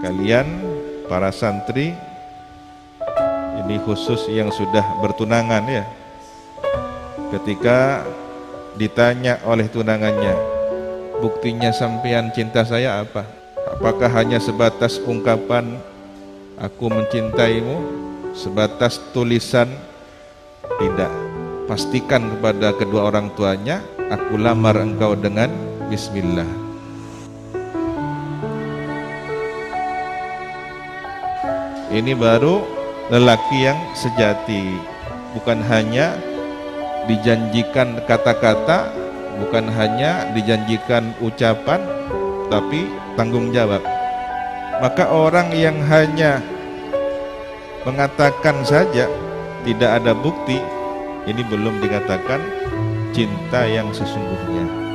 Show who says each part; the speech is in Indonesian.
Speaker 1: kalian para santri ini khusus yang sudah bertunangan ya. Ketika ditanya oleh tunangannya buktinya sampean cinta saya apa? Apakah hanya sebatas ungkapan aku mencintaimu? Sebatas tulisan? Tidak. Pastikan kepada kedua orang tuanya aku lamar engkau dengan bismillah ini baru lelaki yang sejati. Bukan hanya dijanjikan kata-kata bukan hanya dijanjikan ucapan tapi tanggung jawab. Maka orang yang hanya mengatakan saja tidak ada bukti ini belum dikatakan cinta yang sesungguhnya